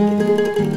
Música